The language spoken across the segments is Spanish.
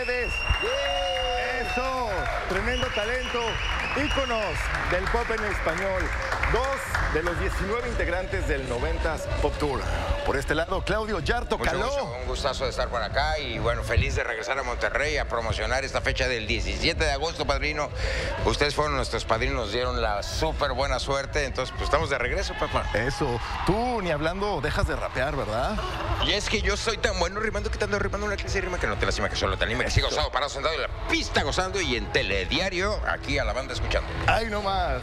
Eso, tremendo talento, íconos del pop en español. Dos de los 19 integrantes del 90s Pop Tour. Por este lado, Claudio Yarto Mucho Caló. gusto, un gustazo de estar por acá y bueno, feliz de regresar a Monterrey a promocionar esta fecha del 17 de agosto, padrino. Ustedes fueron nuestros padrinos, nos dieron la súper buena suerte, entonces pues estamos de regreso, papá. Eso, tú ni hablando dejas de rapear, ¿verdad? Y es que yo soy tan bueno rimando que te ando rimando una clase de rima que no te lastima, que solo te anima, que sigo gozado, parado, sentado en la pista gozando y en telediario aquí a la banda escuchando. Ay, no más.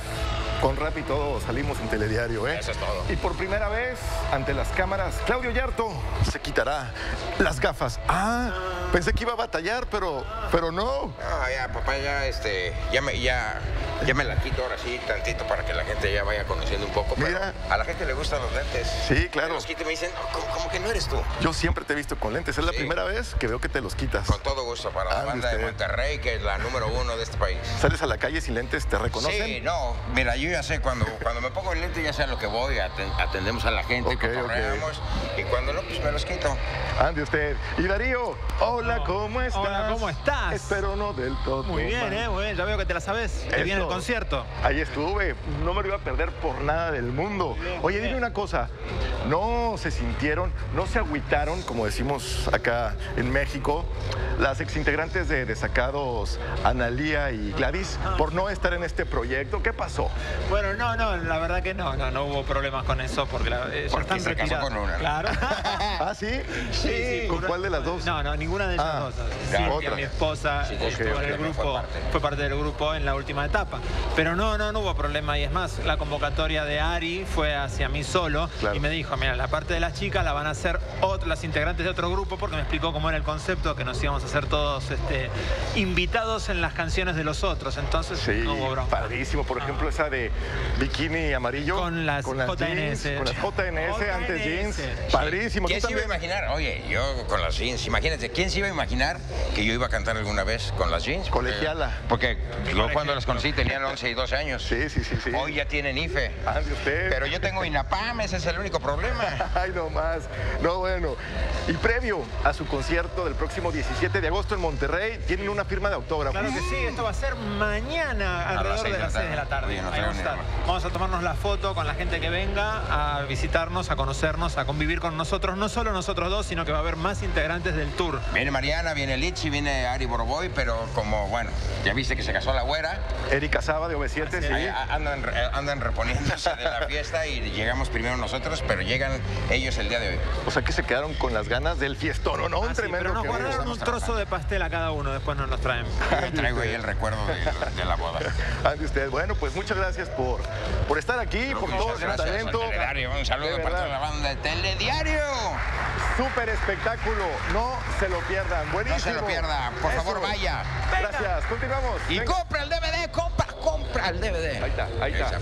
Con rap y todo salimos en telediario, ¿eh? Eso es todo. Y por primera vez, ante las cámaras, Claudio Yarto se quitará las gafas. Ah, pensé que iba a batallar, pero, pero no. Ah, ya, papá, ya, este, ya me, ya, ya me la quito ahora sí, tantito para que la gente ya vaya conociendo un poco. pero Mira. a la gente le gustan los lentes. Sí, claro. Me los quito y me dicen, "Oh, ¿cómo, cómo que no eres tú? Yo siempre te he visto con lentes. Es la primera vez que veo que te los quitas. Con todo gusto para la Ande banda de. Monterrey, que es la número uno de este país. Sales a la calle sin lentes, te reconocen. Sí, no, mira, yo ya sé, cuando, cuando me pongo el lente ya sé a lo que voy, aten- atendemos a la gente, Ok, ok. cotorreamos, y cuando no, pues me los quito. Ande usted. Y Darío, hola, ¿cómo estás? Hola, ¿cómo estás? Espero no del todo. Muy bien, mal. ¿eh? Muy bien, ya veo que te la sabes. Que viene el concierto. Ahí estuve, no me lo iba a perder por nada del mundo. Oye, dime una cosa, ¿no se sintieron, no se agüitaron, como decimos acá en México, las exintegrantes de Desacados, Analía y Gladys, por no estar en este proyecto? ¿Qué pasó? Bueno, no, no, la verdad que no, no, no hubo problemas con eso porque la, eh, Porque están se casó con una. Claro. ¿Ah, sí? Sí, ¿Con cuál de las dos? No, no, ninguna de ellas Ah, dos. otra. mi esposa, Sí, estuvo en el grupo, fue parte. fue parte del grupo en la última etapa. Pero no, no, no hubo problema y es más, la convocatoria de Ari fue hacia mí solo Claro. y me dijo, mira, la parte de las chicas la van a hacer ot- las integrantes de otro grupo porque me explicó cómo era el concepto, que nos íbamos a hacer todos este, invitados en las canciones de los otros. Entonces Sí, no hubo bronca. padrísimo. Por ejemplo, esa de bikini amarillo. Con las jeans, JNS. con las JNS, antes jeans. Padrísimo. ¿Quién ¿Tú se iba a imaginar? Oye, yo con las jeans, imagínate, ¿quién se iba a imaginar que yo iba a cantar alguna vez con las jeans? Porque- Colegiala. Porque yo cuando las conocí tenían 11 y 12 años. Sí, sí, sí, sí. Hoy ya tienen IFE. Ande usted. Pero yo tengo INAPAM, ese es el único problema. Ay, no más. No, bueno. Y previo a su concierto del próximo 17 de agosto en Monterrey, tienen una firma de autógrafos. Claro que sí, esto va a ser mañana las alrededor seis de de la las 6 de la tarde. Oye, no Ahí vamos, a estar. Vamos a tomarnos la foto con la gente que venga a visitarnos, a conocernos, a convivir con nosotros, no solo nosotros dos, sino que va a haber más integrantes del tour. Viene Mariana, viene Litchi, viene Ari Boroboy, pero como, bueno, ya viste que se casó la güera, Erika Saba de OV7, sí. a- andan, re- andan reponiéndose de la fiesta y llegamos primero nosotros, pero llegan ellos el día de hoy. O sea que se quedaron con las ganas del fiestón, ¿no? Un Ah, sí, tremendo pero nos que guardaron un trozo de pastel a cada uno, después no nos traen. Me traigo ahí el recuerdo de, de la boda. Ande usted. Bueno, pues muchas gracias por, por estar aquí, por todo su talento. Un saludo De para toda la banda de Telediario. Súper espectáculo. No se lo pierdan. Buenísimo. No se lo pierda. Por favor, vaya. Gracias. Continuamos. Y Venga. compra el DVD, compra, compra el DVD. Ahí está, ahí está.